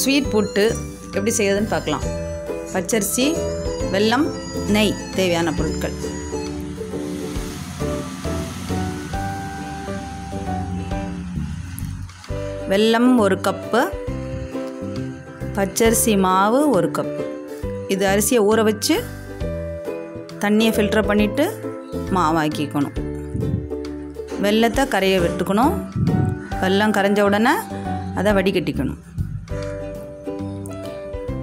Sweet புட்டு எப்படி செய்யறதுன்னு பார்க்கலாம். பச்சரிசி வெல்லம் நெய் தேவையான பொருட்கள். வெல்லம் ஒரு கப்பு பச்சரிசி மாவு ஒரு கப்பு. இது அரிசியை ஊற வச்சு தண்ணியை ஃபில்டர் பண்ணிவிட்டு மாவாக்கிக்கணும். வெல்லத்தை கரைய விட்டுக்கணும். வெல்லம் கரைஞ்ச உடனே அதை வடிகட்டிக்கணும்.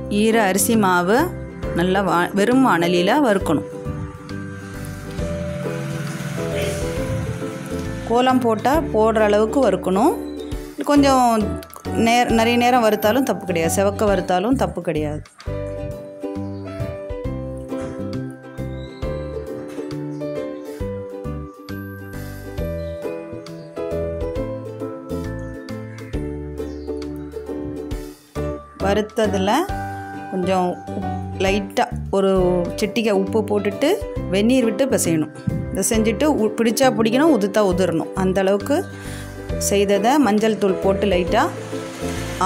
ஈர அரிசி மாவு நல்லா வா வெறும் வாணலியில் வறுக்கணும். கோலம் போட்டால் போடுற அளவுக்கு வறுக்கணும். கொஞ்சம் நேர நிறைய நேரம் வறுத்தாலும் தப்பு கிடையாது. செவக்க வறுத்தாலும் தப்பு கிடையாது. வறுத்ததில் கொஞ்சம் லைட்டாக ஒரு சிட்டிகை உப்பு போட்டுட்டு வெந்நீர் விட்டு பிசையணும். இதை செஞ்சுட்டு உ பிடிச்சா பிடிக்கணும் உதுத்தா உதிரணும் அந்த அளவுக்கு செய்ததை மஞ்சள் தூள் போட்டு லைட்டாக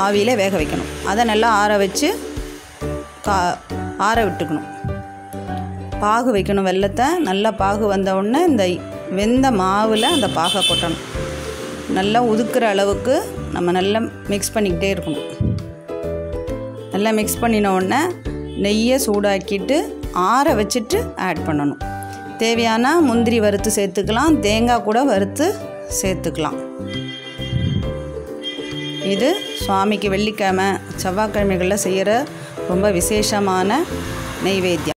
ஆவியில் வேக வைக்கணும். அதை நல்லா ஆற வச்சு கா ஆற விட்டுக்கணும். பாகு வைக்கணும் வெள்ளத்தை நல்லா பாகு வந்தவுடனே இந்த வெந்த மாவில் அந்த பாகை கொட்டணும். நல்லா உதுக்குற அளவுக்கு நம்ம நல்லா மிக்ஸ் பண்ணிக்கிட்டே இருக்கணும். நல்லா மிக்ஸ் பண்ணின உடனே நெய்யை சூடாக்கிட்டு ஆற வச்சுட்டு ஆட் பண்ணணும். தேவையான முந்திரி வறுத்து சேர்த்துக்கலாம் தேங்காய் கூட வறுத்து சேர்த்துக்கலாம். இது சுவாமிக்கு வெள்ளிக்கிழமை செவ்வாய்க்கிழமைகளில் செய்கிற ரொம்ப விசேஷமான நெய்வேத்தியம்.